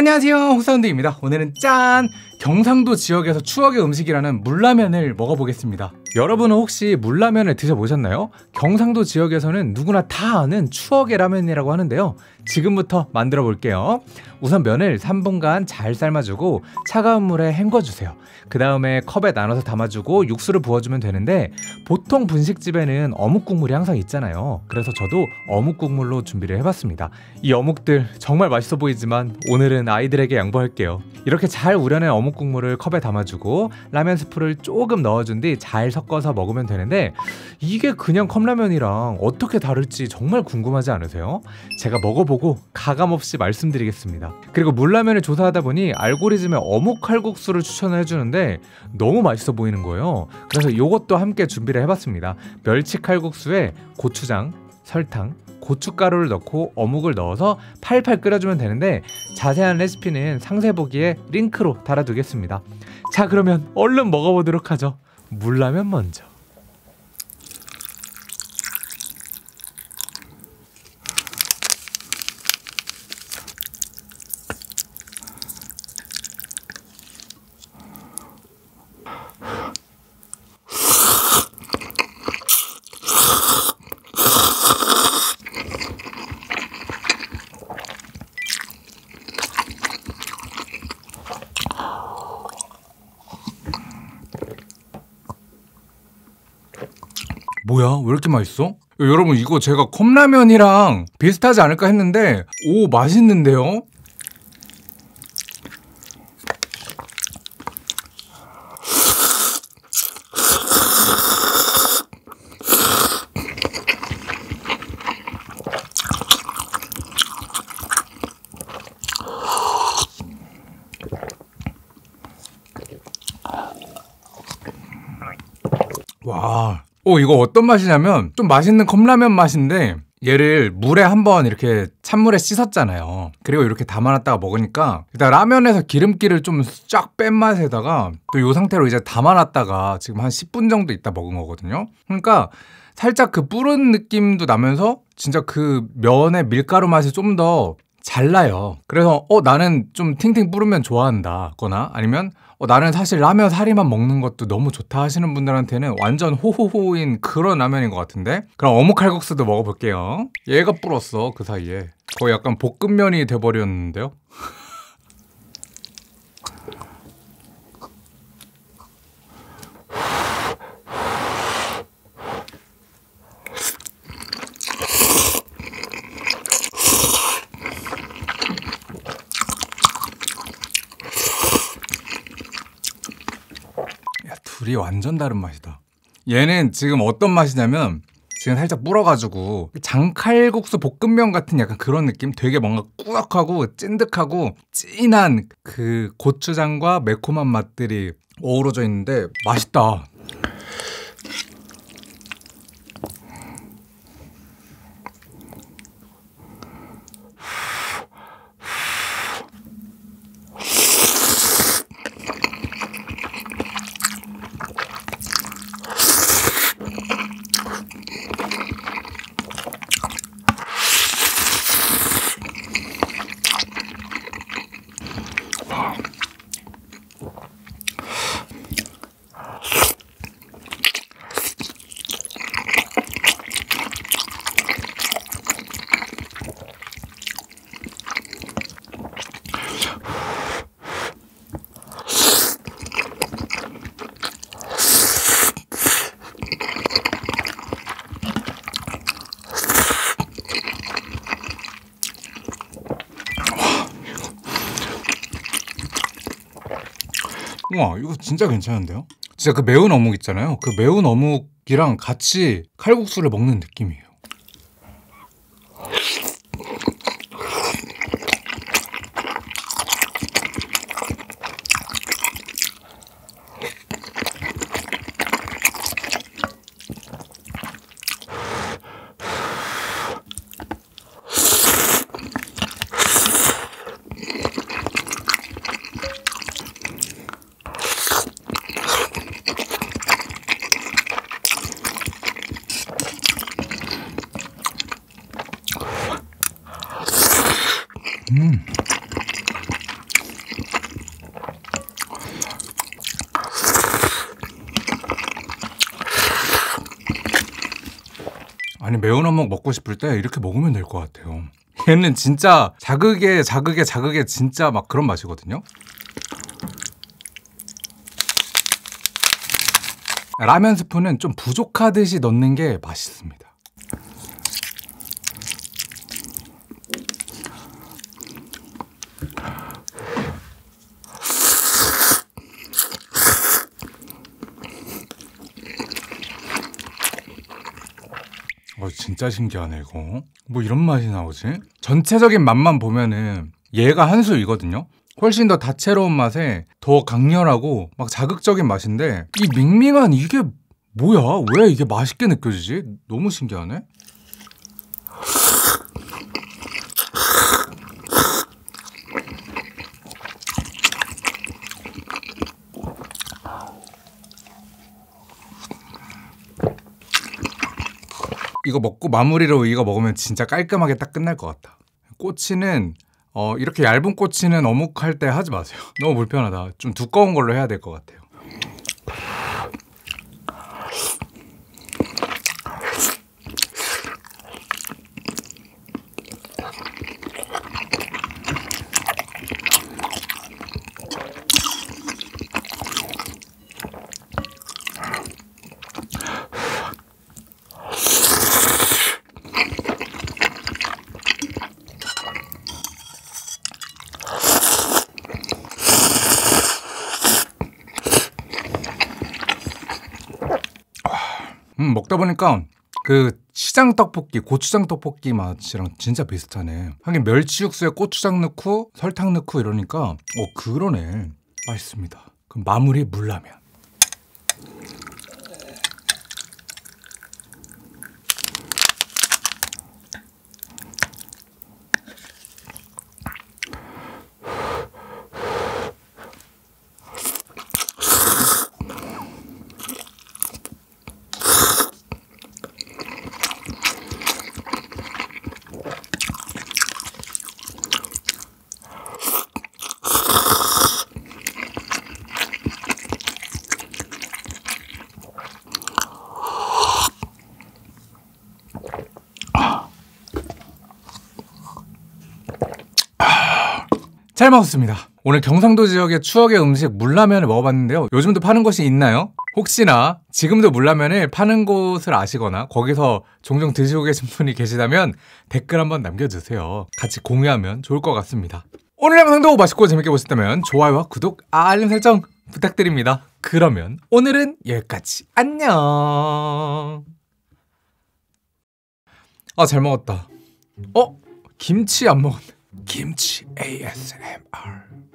안녕하세요. 홍사운드입니다. 오늘은 짠! 경상도 지역에서 추억의 음식이라는 물라면을 먹어보겠습니다 여러분은 혹시 물라면을 드셔보셨나요? 경상도 지역에서는 누구나 다 아는 추억의 라면이라고 하는데요. 지금부터 만들어 볼게요. 우선 면을 3분간 잘 삶아주고 차가운 물에 헹궈주세요. 그 다음에 컵에 나눠서 담아주고 육수를 부어주면 되는데 보통 분식집에는 어묵 국물이 항상 있잖아요. 그래서 저도 어묵 국물로 준비를 해봤습니다. 이 어묵들 정말 맛있어 보이지만 오늘은 아이들에게 양보할게요. 이렇게 잘 우려낸 어묵 국물을 컵에 담아주고 라면 스프를 조금 넣어준 뒤잘 섞어서 먹으면 되는데 이게 그냥 컵라면이랑 어떻게 다를지 정말 궁금하지 않으세요? 제가 먹어보고 가감없이 말씀드리겠습니다 그리고 물라면을 조사하다 보니 알고리즘에 어묵 칼국수를 추천을 해주는데 너무 맛있어 보이는 거예요 그래서 이것도 함께 준비를 해봤습니다 멸치 칼국수에 고추장, 설탕, 고춧가루를 넣고 어묵을 넣어서 팔팔 끓여주면 되는데 자세한 레시피는 상세 보기에 링크로 달아두겠습니다. 자 그러면 얼른 먹어보도록 하죠. 물라면 먼저. 뭐야 왜 이렇게 맛있어? 여러분 이거 제가 컵라면이랑 비슷하지 않을까 했는데 오 맛있는데요? 와. 오, 이거 어떤 맛이냐면 좀 맛있는 컵라면 맛인데 얘를 물에 한번 이렇게 찬물에 씻었잖아요. 그리고 이렇게 담아놨다가 먹으니까 일단 라면에서 기름기를 좀 쫙 뺀 맛에다가 또 이 상태로 이제 담아놨다가 지금 한 10분 정도 있다 먹은 거거든요. 그러니까 살짝 그 뿌른 느낌도 나면서 진짜 그 면의 밀가루 맛이 좀 더 잘 나요. 그래서 어 나는 좀 팅팅 뿌르면 좋아한다거나 아니면 어, 나는 사실 라면 사리만 먹는 것도 너무 좋다 하시는 분들한테는 완전 호호호인 그런 라면인 것 같은데? 그럼 어묵 칼국수도 먹어볼게요. 얘가 불었어 그 사이에. 거의 약간 볶음면이 돼버렸는데요 야, 둘이 완전 다른 맛이다. 얘는 지금 어떤 맛이냐면 지금 살짝 불어가지고 장칼국수 볶음면 같은 약간 그런 느낌? 되게 뭔가 꾸덕하고 찐득하고 진한 그 고추장과 매콤한 맛들이 어우러져 있는데 맛있다. 우와 이거 진짜 괜찮은데요? 진짜 그 매운 어묵 있잖아요. 그 매운 어묵이랑 같이 칼국수를 먹는 느낌이에요. 음. 아니 매운 어묵 먹고 싶을 때 이렇게 먹으면 될 것 같아요. 얘는 진짜 자극에 자극에 자극에 진짜 막 그런 맛이거든요. 라면 스프는 좀 부족하듯이 넣는 게 맛있습니다. 진짜 신기하네 이거. 뭐 이런 맛이 나오지? 전체적인 맛만 보면은 얘가 한 수이거든요. 훨씬 더 다채로운 맛에 더 강렬하고 막 자극적인 맛인데 이 밍밍한 이게 뭐야? 왜 이게 맛있게 느껴지지? 너무 신기하네. 이거 먹고 마무리로 이거 먹으면 진짜 깔끔하게 딱 끝날 것 같다. 꼬치는 어, 이렇게 얇은 꼬치는 어묵 할 때 하지 마세요. 너무 불편하다. 좀 두꺼운 걸로 해야 될 것 같아요. 음, 먹다 보니까 그 시장 떡볶이, 고추장 떡볶이 맛이랑 진짜 비슷하네. 하긴 멸치 육수에 고추장 넣고 설탕 넣고 이러니까 어 그러네. 맛있습니다. 그럼 마무리 물라면. 잘 먹었습니다. 오늘 경상도 지역의 추억의 음식 물라면을 먹어봤는데요. 요즘도 파는 곳이 있나요? 혹시나 지금도 물라면을 파는 곳을 아시거나 거기서 종종 드시고 계신 분이 계시다면 댓글 한번 남겨주세요. 같이 공유하면 좋을 것 같습니다. 오늘 영상도 맛있고 재밌게 보셨다면 좋아요와 구독, 알림 설정 부탁드립니다. 그러면 오늘은 여기까지. 안녕. 아, 잘 먹었다. 어? 김치 안 먹었네. 김치 ASMR.